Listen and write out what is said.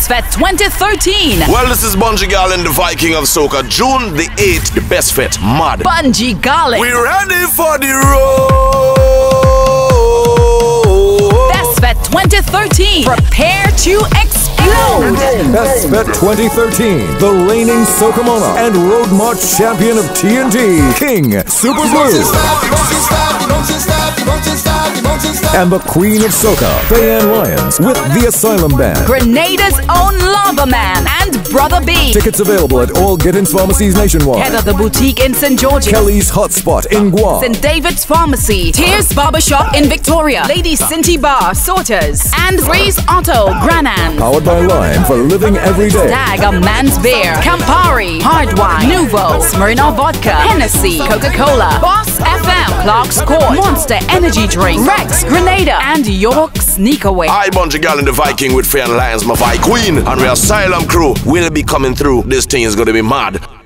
Bess Fete 2013. Well, this is Bunji Garlin, the Viking of Soca. June the 8th, the Bess Fete. Mad. Bunji Garlin. We're ready for the road. Bess Fete 2013. Prepare to explode. Best Bet 2013, the reigning Soca Monarch and Road March champion of TNT, King Super Blue. And the Queen of Soca, Fay-Ann Lyons, with the Asylum Band. Grenada's own Lava Man and Brother B. Tickets available at all Gittens pharmacies nationwide. Head of the boutique in St. George's. Kelly's Hotspot in Gouyave. St. David's Pharmacy, Tears Barbershop in Victoria, Lady Cinti Bar, Sauteurs, and Breeze Auto, Granan. Powered by Lime for living every day. Stag, a man's beer, Campari, Hardwine, Nuvo, Smirnoff Vodka, Hennessy, Coca-Cola, Boss FM, Clark's Court, Monster Energy Drink, Rex, Grenada, and York Sneakaway. I, bunch Bunji Garlin, the Viking with Fay-Ann Lyons, my Viking Queen, and we Asylum crew will be coming through. This thing is gonna be mad.